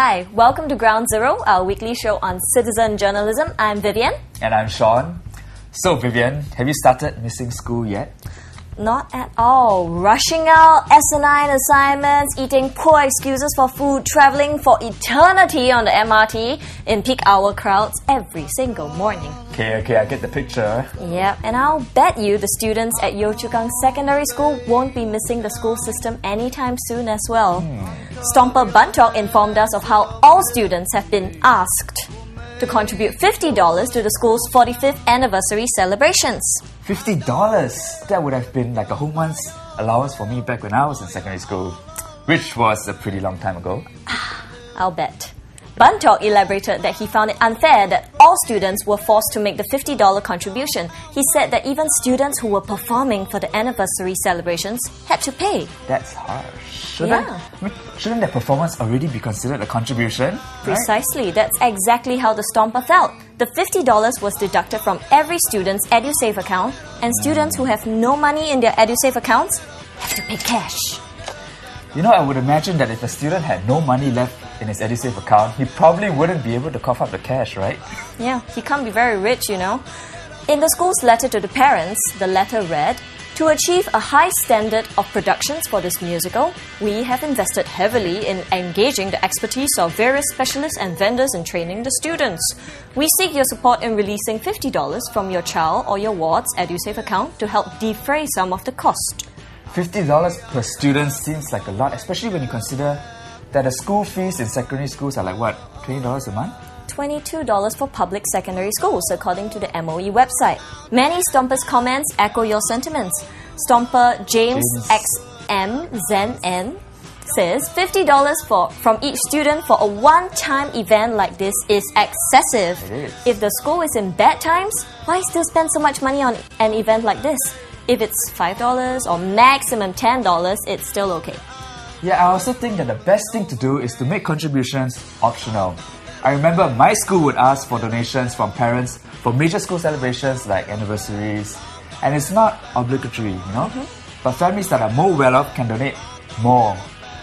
Hi, welcome to Ground Zero, our weekly show on citizen journalism. I'm Vivian. And I'm Sean. So, Vivian, have you started missing school yet? Not at all. Rushing out, asinine assignments, eating poor excuses for food, traveling for eternity on the MRT in peak hour crowds every single morning. Okay, okay, I get the picture. Yep, and I'll bet you the students at Yio Chu Kang Secondary School won't be missing the school system anytime soon as well. Hmm. Stomper Buntok informed us of how all students have been asked to contribute $50 to the school's 45th anniversary celebrations. $50! That would have been like a whole month's allowance for me back when I was in secondary school, which was a pretty long time ago. I'll bet. Buntok elaborated that he found it unfair that all students were forced to make the $50 contribution. He said that even students who were performing for the anniversary celebrations had to pay. That's harsh. Shouldn't, Yeah. Shouldn't their performance already be considered a contribution? right? Precisely, that's exactly how the Stomper felt. The $50 was deducted from every student's EduSave account, and students who have no money in their EduSave accounts have to pay cash. You know, I would imagine that if a student had no money left in his EduSave account, he probably wouldn't be able to cough up the cash, right? Yeah, he can't be very rich, you know. In the school's letter to the parents, the letter read To achieve a high standard of productions for this musical, we have invested heavily in engaging the expertise of various specialists and vendors in training the students. We seek your support in releasing $50 from your child or your ward's EduSave account to help defray some of the cost. $50 per student seems like a lot, especially when you consider that the school fees in secondary schools are like what, $20 a month? $22 for public secondary schools, according to the MOE website. Many Stompers' comments echo your sentiments. Stomper James, James. XM Zen N says $50 for, from each student for a one time event like this is excessive. It is. If the school is in bad times, why still spend so much money on an event like this? If it's $5 or maximum $10, it's still okay. Yeah, I also think that the best thing to do is to make contributions optional. I remember my school would ask for donations from parents for major school celebrations like anniversaries, and it's not obligatory, you know? Mm-hmm. But families that are more well off can donate more,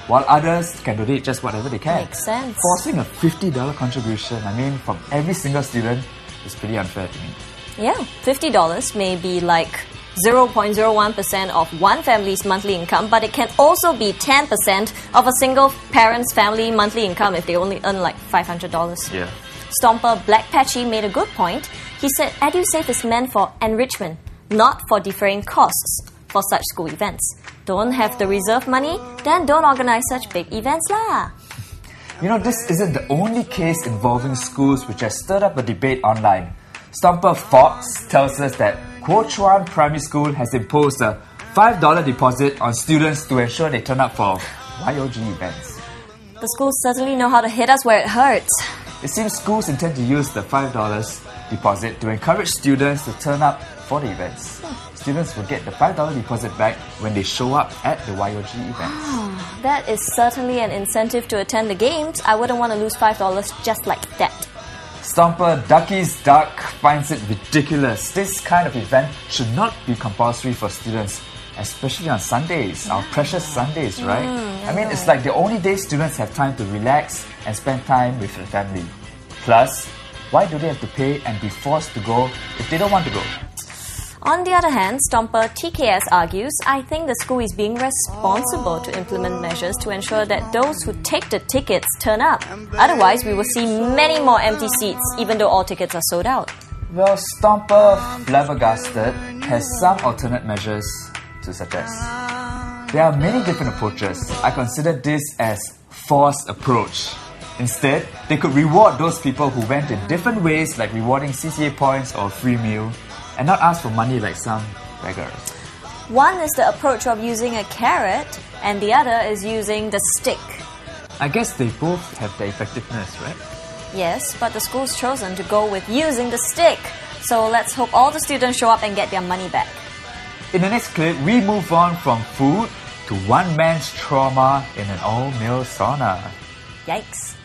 while others can donate just whatever they can. Makes sense. Forcing a $50 contribution, I mean, from every single student is pretty unfair to me. Yeah, $50 may be like 0.01% of one family's monthly income, but it can also be 10% of a single parent's family monthly income if they only earn like $500. Yeah. Stomper Black Patchy made a good point. He said EduSave is meant for enrichment, not for defraying costs for such school events. Don't have the reserve money? Then don't organize such big events lah. You know, this isn't the only case involving schools which has stirred up a debate online. Stomper Fox tells us that Kuo Chuan Primary School has imposed a $5 deposit on students to ensure they turn up for YOG events. The schools certainly know how to hit us where it hurts. It seems schools intend to use the $5 deposit to encourage students to turn up for the events. Students will get the $5 deposit back when they show up at the YOG events. Ah, that is certainly an incentive to attend the games. I wouldn't want to lose $5 just like that. Stomper Ducky's Duck finds it ridiculous. This kind of event should not be compulsory for students, especially on Sundays, our precious Sundays, right? Mm. I mean, it's like the only day students have time to relax and spend time with their family. Plus, why do they have to pay and be forced to go if they don't want to go? On the other hand, Stomper TKS argues, I think the school is being responsible to implement measures to ensure that those who take the tickets turn up. Otherwise, we will see many more empty seats, even though all tickets are sold out. Well, Stomper Flabbergasted has some alternate measures to suggest. There are many different approaches. I consider this as forced approach. Instead, they could reward those people who went in different ways like rewarding CCA points or free meal and not ask for money like some beggars. One is the approach of using a carrot, and the other is using the stick. I guess they both have their effectiveness, right? Yes, but the school's chosen to go with using the stick. So let's hope all the students show up and get their money back. In the next clip, we move on from food to one man's trauma in an all-male sauna. Yikes.